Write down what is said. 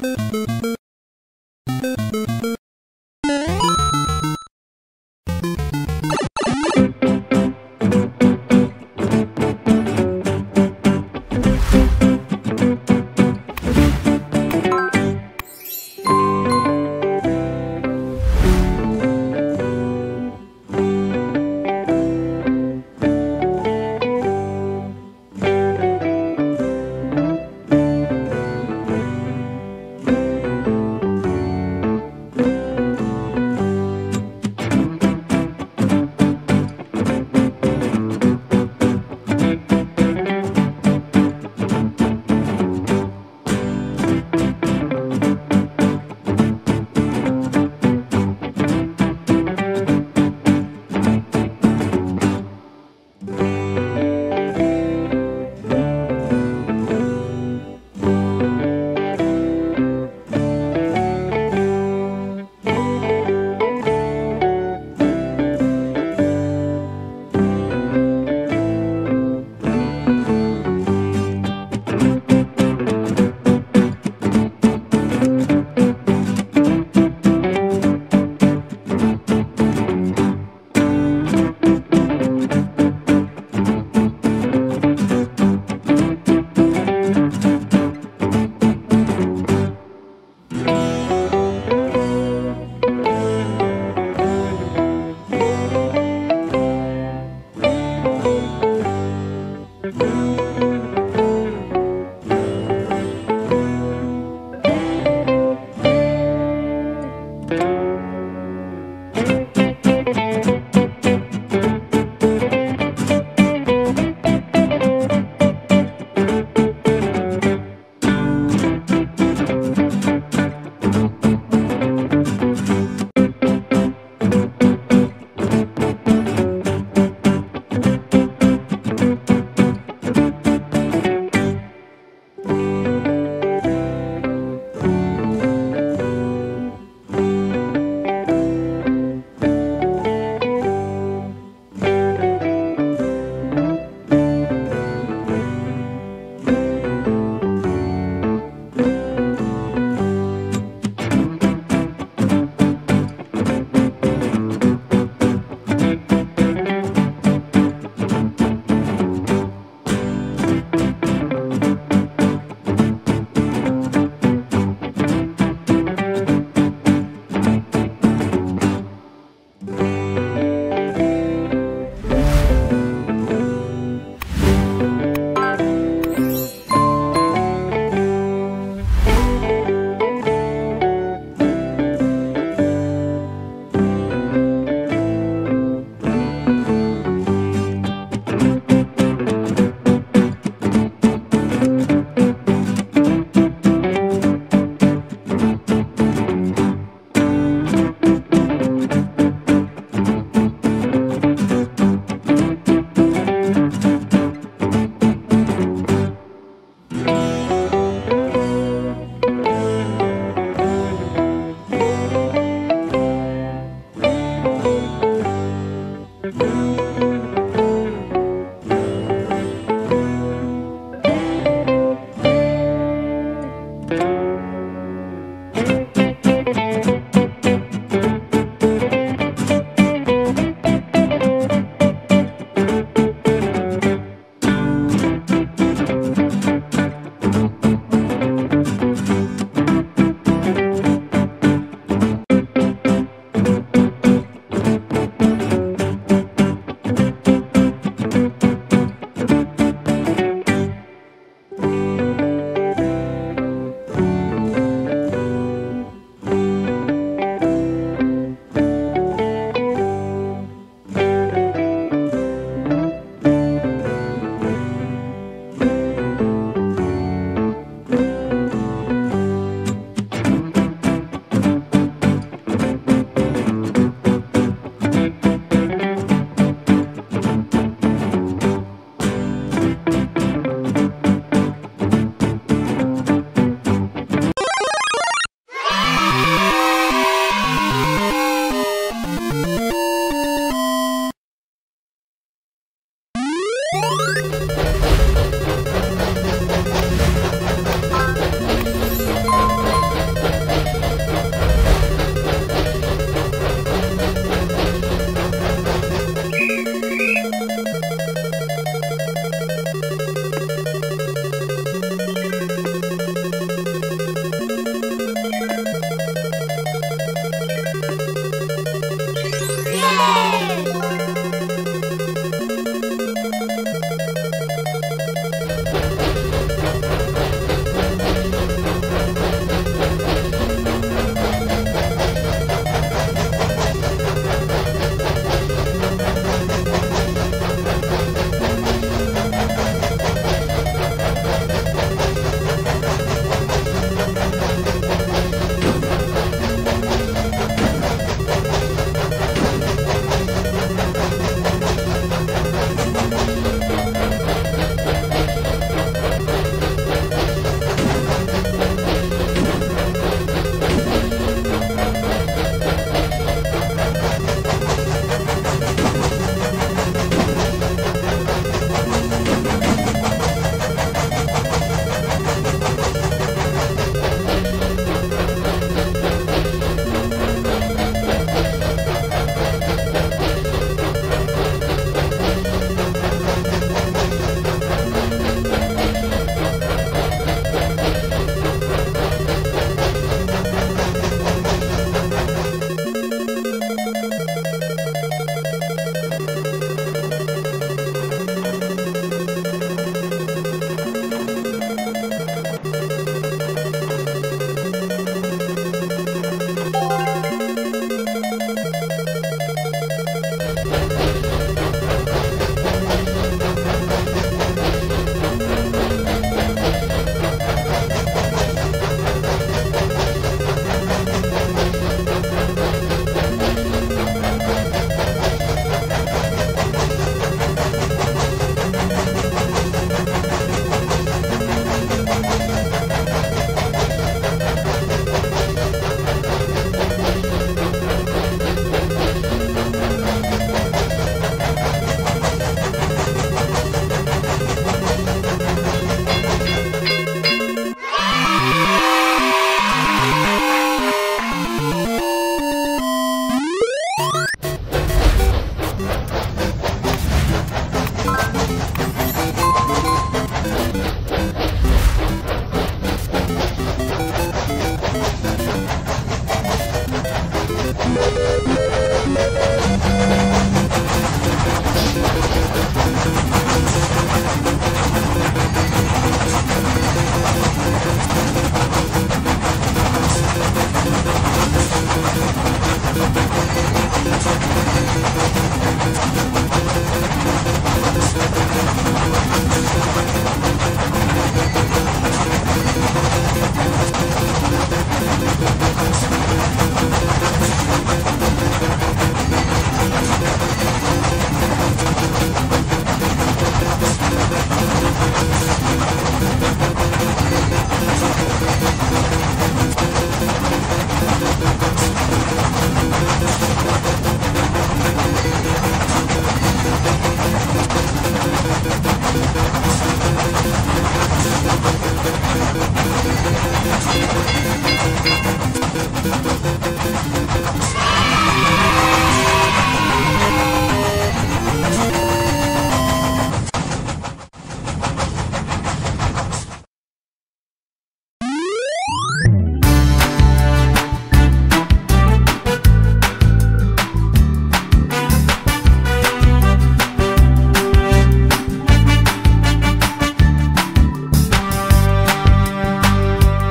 Música Música